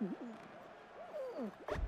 Woohoo!